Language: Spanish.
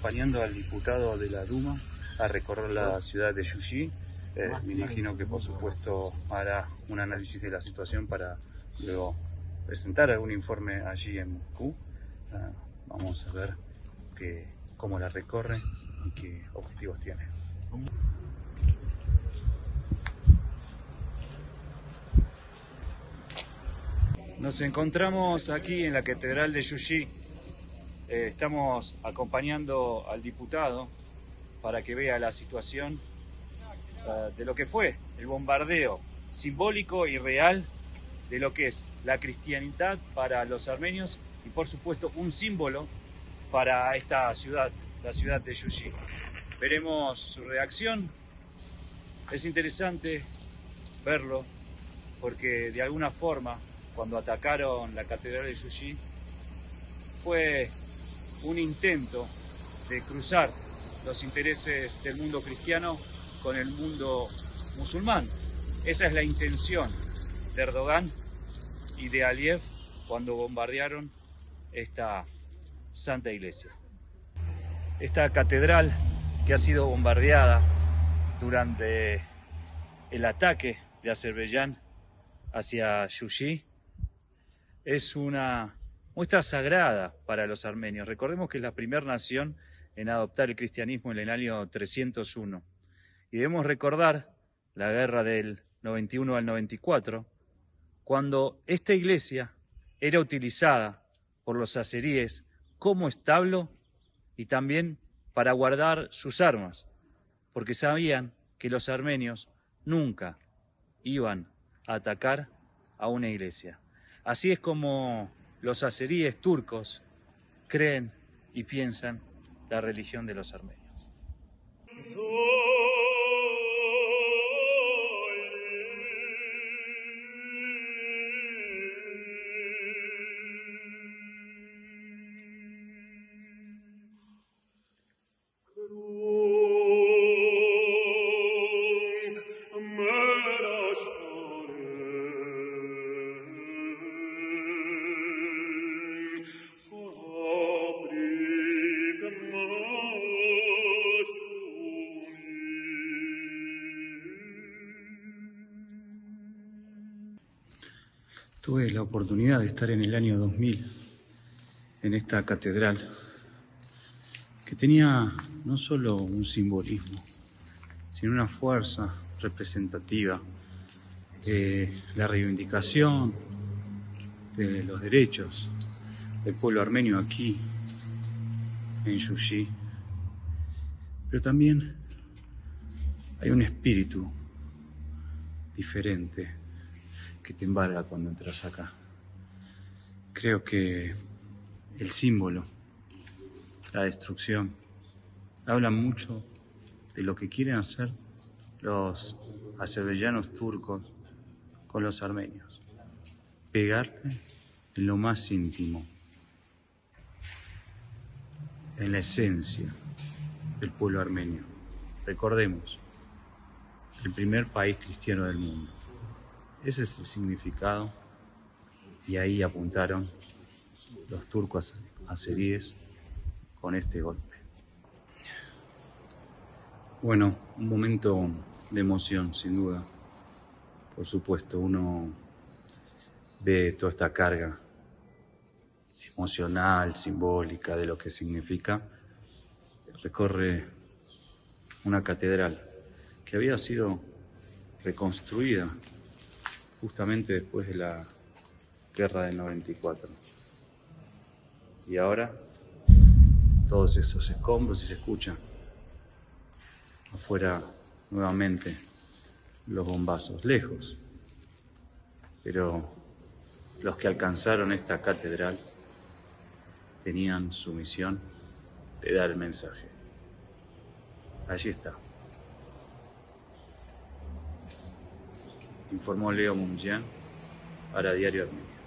acompañando al diputado de la Duma a recorrer la ciudad de Yuyi. Eh, me imagino que por supuesto hará un análisis de la situación para luego presentar algún informe allí en Moscú. Ah, vamos a ver que, cómo la recorre y qué objetivos tiene. Nos encontramos aquí en la Catedral de Yuyi. Eh, estamos acompañando al diputado para que vea la situación uh, de lo que fue el bombardeo simbólico y real de lo que es la cristianidad para los armenios y por supuesto un símbolo para esta ciudad, la ciudad de Yuyi. Veremos su reacción. Es interesante verlo porque de alguna forma cuando atacaron la catedral de Yuyi fue un intento de cruzar los intereses del mundo cristiano con el mundo musulmán. Esa es la intención de Erdogan y de Aliyev cuando bombardearon esta santa iglesia. Esta catedral que ha sido bombardeada durante el ataque de Azerbaiyán hacia Yuyi es una muestra sagrada para los armenios. Recordemos que es la primera nación en adoptar el cristianismo en el año 301. Y debemos recordar la guerra del 91 al 94, cuando esta iglesia era utilizada por los azeríes como establo y también para guardar sus armas, porque sabían que los armenios nunca iban a atacar a una iglesia. Así es como los azeríes turcos creen y piensan la religión de los armenios. Tuve la oportunidad de estar en el año 2000 en esta catedral que tenía no solo un simbolismo, sino una fuerza representativa, de la reivindicación de los derechos del pueblo armenio aquí en Yuyi, pero también hay un espíritu diferente que te embarga cuando entras acá. Creo que el símbolo, la destrucción, habla mucho de lo que quieren hacer los azerbaiyanos turcos con los armenios. Pegarle en lo más íntimo, en la esencia del pueblo armenio. Recordemos, el primer país cristiano del mundo. Ese es el significado y ahí apuntaron los turcos azeríes con este golpe. Bueno, un momento de emoción, sin duda. Por supuesto, uno ve toda esta carga emocional, simbólica de lo que significa. Recorre una catedral que había sido reconstruida justamente después de la guerra del 94. Y ahora todos esos escombros y se escuchan afuera nuevamente los bombazos, lejos. Pero los que alcanzaron esta catedral tenían su misión de dar el mensaje. Allí está. Informó Leo Mungian para Diario Armenio.